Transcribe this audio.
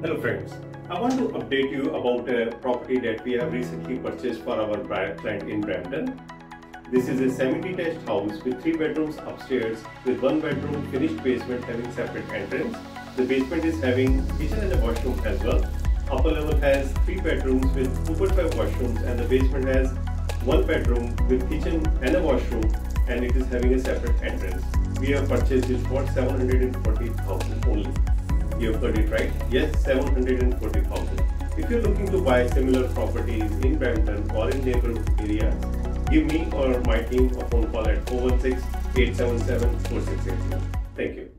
Hello friends, I want to update you about a property that we have recently purchased for our client in Brampton. This is a semi-detached house with three bedrooms upstairs with one bedroom finished basement having separate entrance. The basement is having kitchen and a washroom as well. Upper level has three bedrooms with 2.5 washrooms and the basement has one bedroom with kitchen and a washroom and it is having a separate entrance. We have purchased it for 740,000 only. You have heard it right. Yes, 740,000. If you're looking to buy similar properties in Brampton or in neighborhood areas, give me or my team a phone call at 416 877 4680.